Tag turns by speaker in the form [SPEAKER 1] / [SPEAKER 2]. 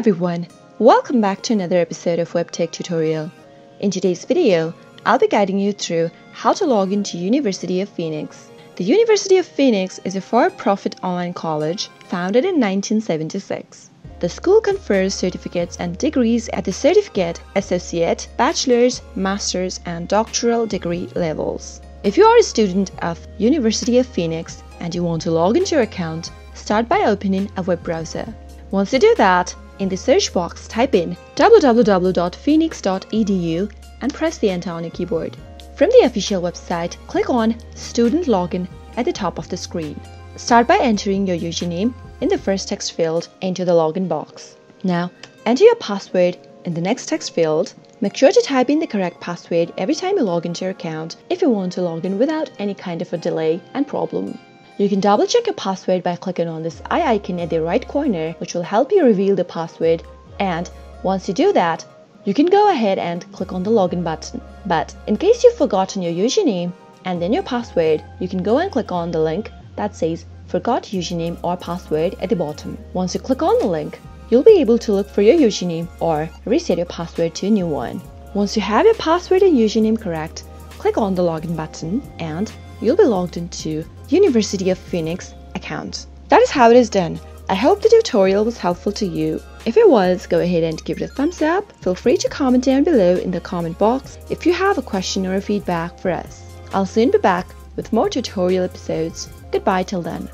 [SPEAKER 1] everyone, welcome back to another episode of WebTech Tutorial. In today's video, I'll be guiding you through how to log into University of Phoenix. The University of Phoenix is a for-profit online college founded in 1976. The school confers certificates and degrees at the certificate, associate, bachelor's, master's, and doctoral degree levels. If you are a student of University of Phoenix and you want to log into your account, start by opening a web browser. Once you do that, in the search box type in www.phoenix.edu and press the enter on your keyboard. From the official website, click on Student Login at the top of the screen. Start by entering your username in the first text field into the login box. Now, enter your password in the next text field. Make sure to type in the correct password every time you log into your account if you want to log in without any kind of a delay and problem. You can double check your password by clicking on this eye icon at the right corner which will help you reveal the password and once you do that, you can go ahead and click on the login button. But in case you've forgotten your username and then your password, you can go and click on the link that says forgot username or password at the bottom. Once you click on the link, you'll be able to look for your username or reset your password to a new one. Once you have your password and username correct, click on the login button and you'll be logged into University of Phoenix account. That is how it is done. I hope the tutorial was helpful to you. If it was, go ahead and give it a thumbs up. Feel free to comment down below in the comment box if you have a question or a feedback for us. I'll soon be back with more tutorial episodes. Goodbye till then.